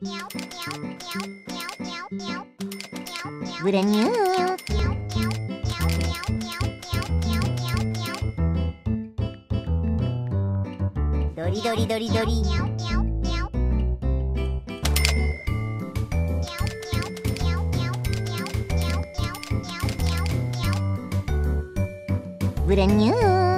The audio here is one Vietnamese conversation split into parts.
Brand new. Dori dori dori dori. Brand new.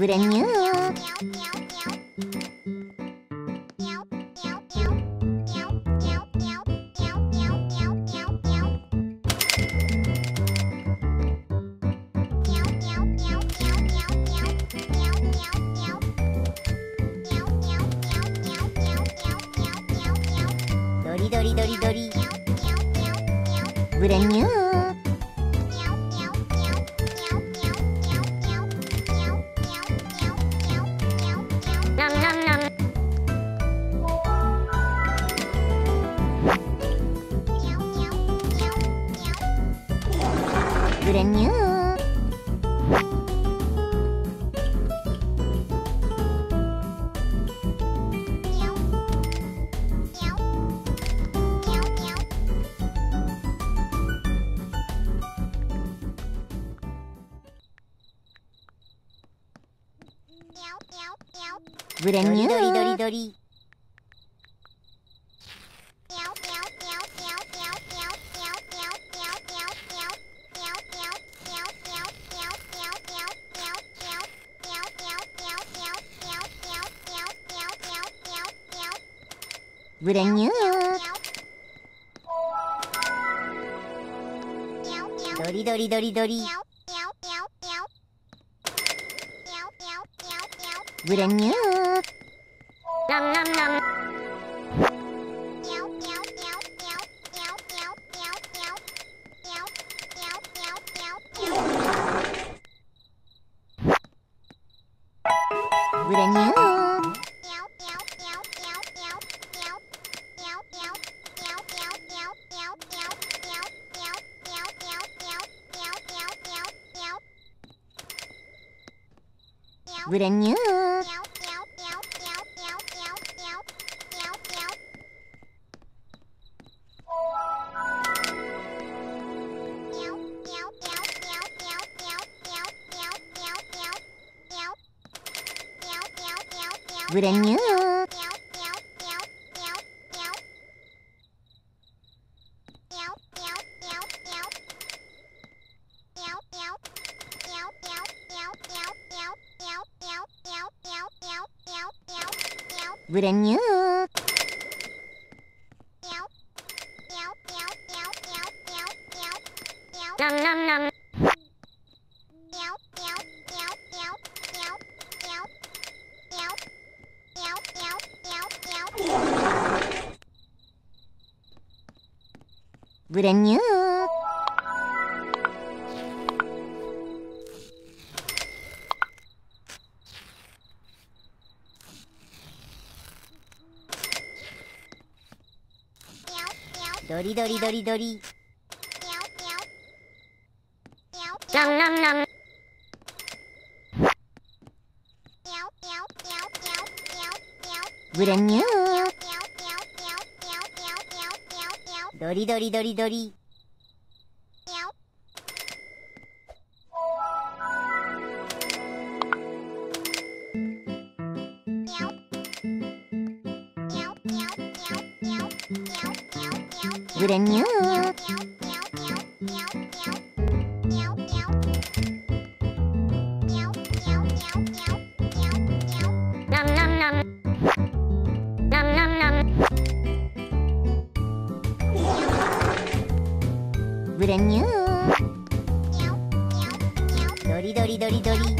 Brand new. Dori dori dori dori. Brand new. Brand Brand new. Dori dori dori. Brand new. Dori dori dori dori. Brand new. Brand new. Brand new. Brand new. Dori dori dori dori. Brand new. Dori dori dori dori. Meow. the new. Nom nom nom. Nom nom nom. With a new. Dori dori dori dori.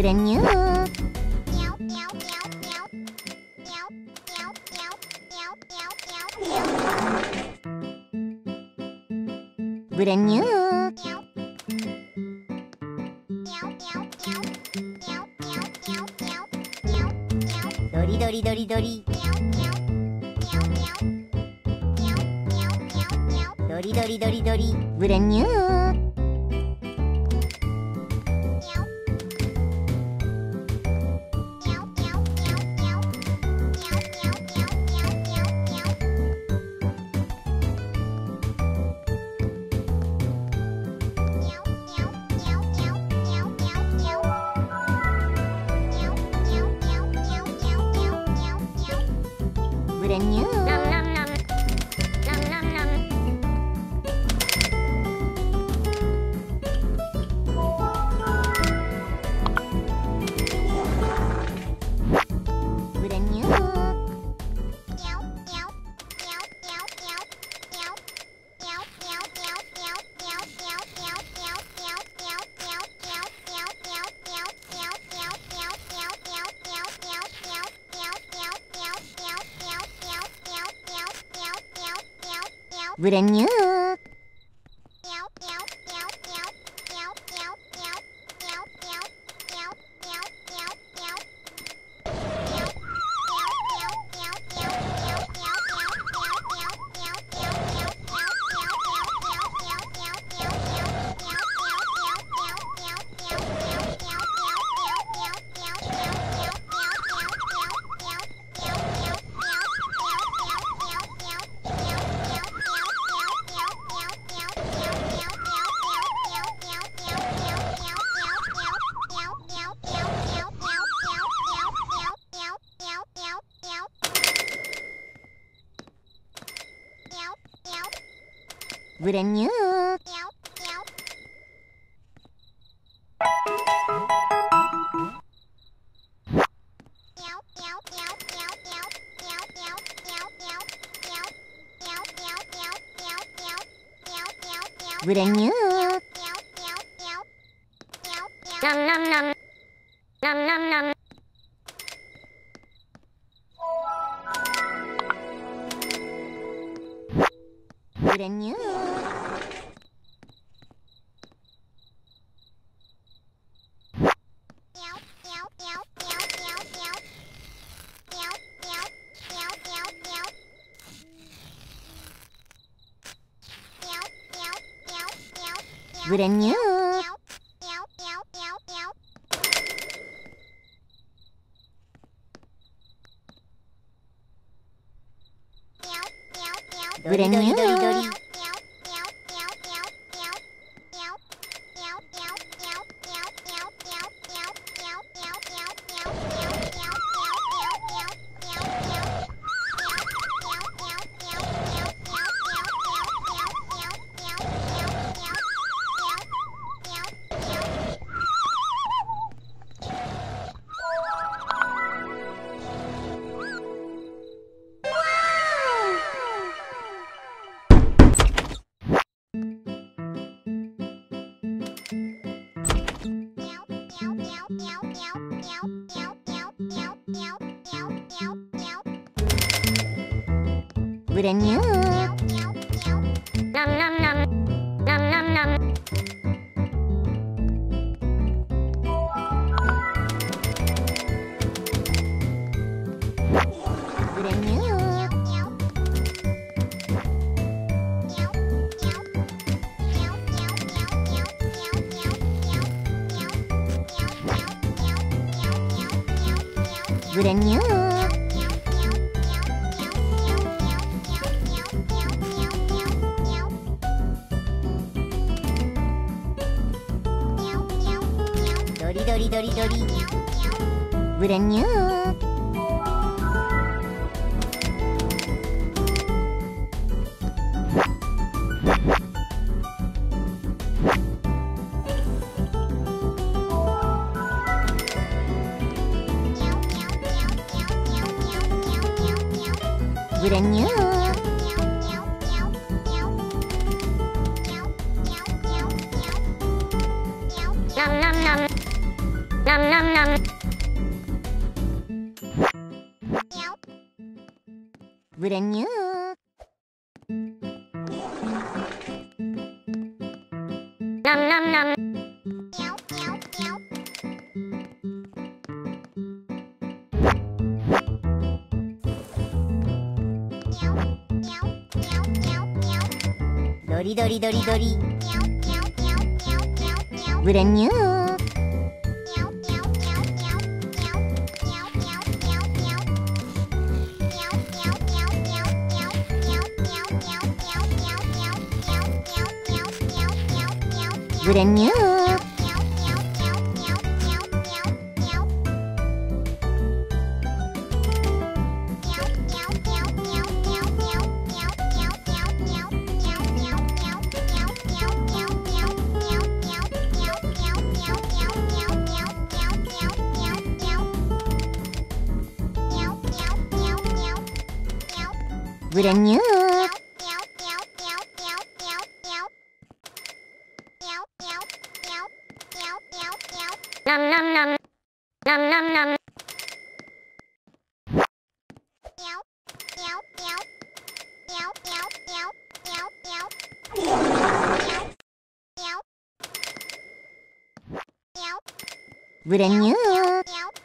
그랬냐? 그랬냐? 도리도리도리도리 도리도리도리도리 그랬냐? 그랬요 Good and. Vrenhut. Vrenhut. Nom nom nom. Nom nom nom. Vrenhut. 그랬냐? 그랬냐? New Brand new. Nom nom nom. Nom nom nom. Brand new. Brand new. Dori dori dori dori. Brand new. Nom nom. Brand new. Nom nom nom. Dori dori dori dori. Brand new. Brand new. Brand new. Nom nom nom. Nom nom nom. Brand new. Brand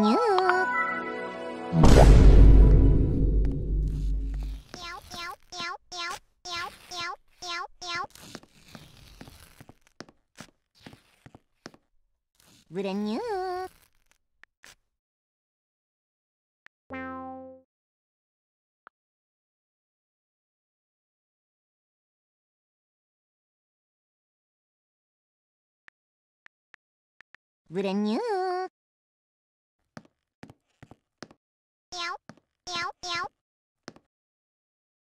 new. Brand new. Brand new.